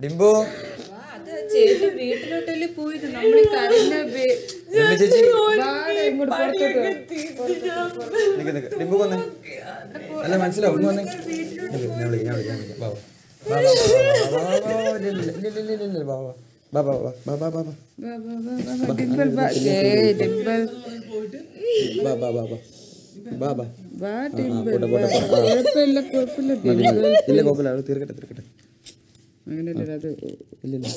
ഡിംബു വീട്ടിലോട്ടല്ലേ പോയത് നമ്മൾ ഡിംബു വന്നേ അല്ല മനസ്സിലാവും വന്നേ ഞാൻ വിളിക്കാം ഞാൻ വിളിക്കാം വാ. വാ ആ, ഡിംപിൾ പോട്ടെ, പോട്ടെ, പോട്ടെ. ആ, കുഴപ്പമില്ല കുഴപ്പമില്ല തീർക്കട്ടെ തീർക്കട്ടെ അങ്ങനെയല്ല അത്? ഇല്ല ഇല്ല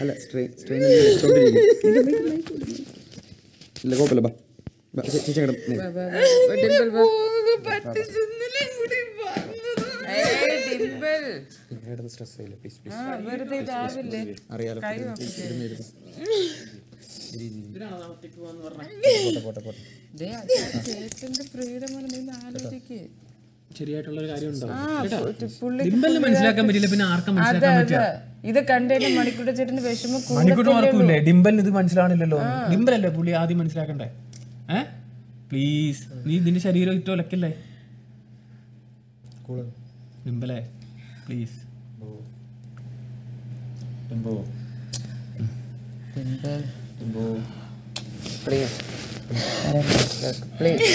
അല്ല സ്ട്രെയിൻ സ്ട്രെയിൻ ഇല്ല കുഴപ്പമില്ല ബാ. ചേച്ചി ഇങ്ങോട്ട് സ്ട്രെസ് ആയില്ല. പ്ലീസ് പ്ലീസ് ആ വെറുതെ ഇതാവില്ലേ? അറിയാലോ നീ ആലോചിക്കേ. ശരിയായിട്ടുള്ള ഒരു കാര്യം ഉണ്ടോ പുള്ളി മനസ്സിലാക്കാൻ പറ്റില്ല പിന്നെ ആർക്കും മനസ്സിലാക്കാൻ അതെ. ഇത് കണ്ടതിന് മണിക്കൂർ ചേട്ടന്റെ വിഷമം മണിക്കൂർ മാർക്കൂല്ലേ ഡിംബലിന് ഇത് മനസ്സിലാവണില്ലല്ലോ ഡിംബലല്ലേ പുള്ളി ആദ്യം മനസ്സിലാക്കണ്ടേ? ഏ? പ്ലീസ്. നീ ഇതിന്റെ ശരീരം ഇട്ടോ ലക്കല്ലേ ഡിമ്പലേ ഡിംബലേ പ്ലീസ് ഡിംബു ഡിംബു പ്ലീസ്. പ്ലീസ്.